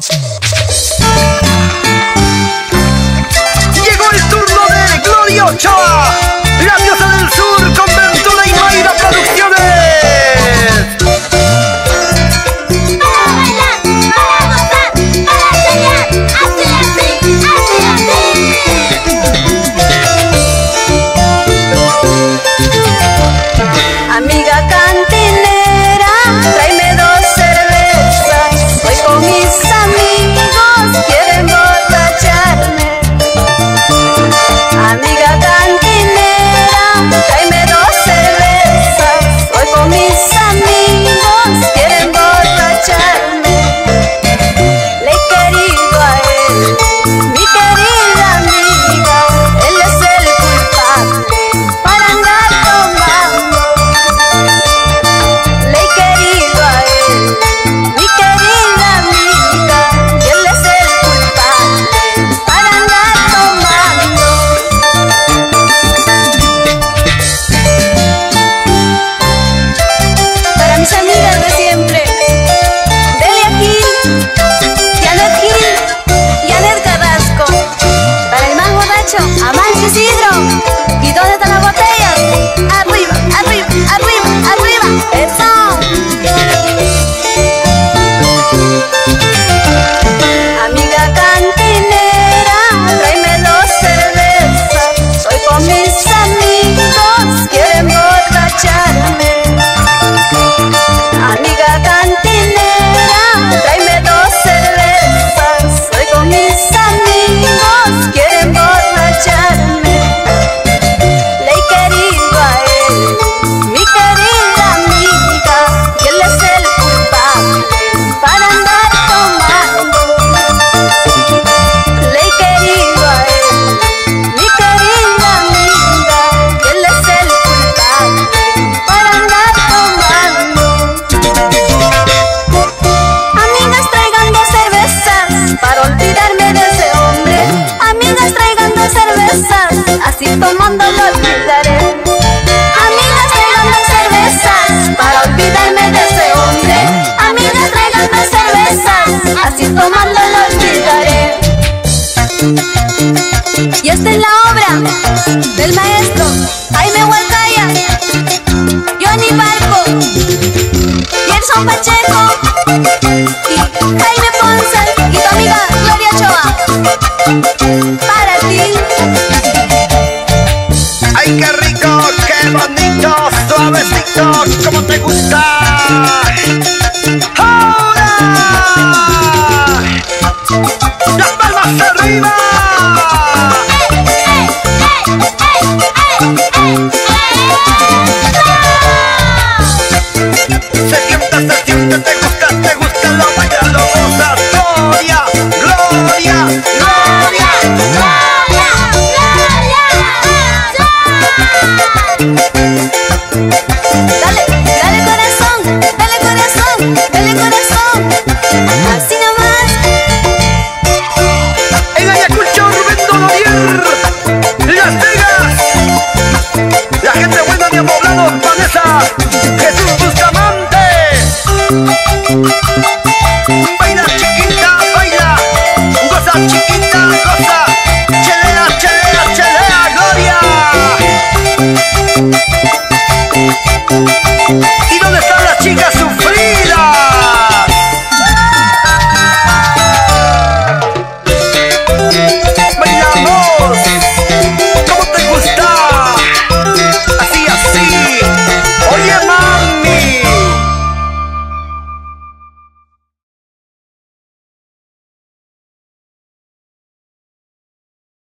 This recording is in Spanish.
Thank. Tomando lo olvidaré. Amigas, tráiganme cervezas para olvidarme de ese hombre. Amigas, tráiganme cervezas, así tomando lo olvidaré. Y esta es la obra del maestro Jaime Hualcaya, Johnny Barco, Gerson Pacheco y Jaime Ponce y tu amiga Gloria Choa. Qué rico, qué bonito, suavecito, como te gusta! Dale, dale corazón, dale corazón, dale corazón. Así nomás. En Ayacucho, Rubén Donorier, Las Vegas, la gente buena de Poblado, Vanessa, Jesús Bustamante. Baila chiquita, baila, goza chiquita. Thank you.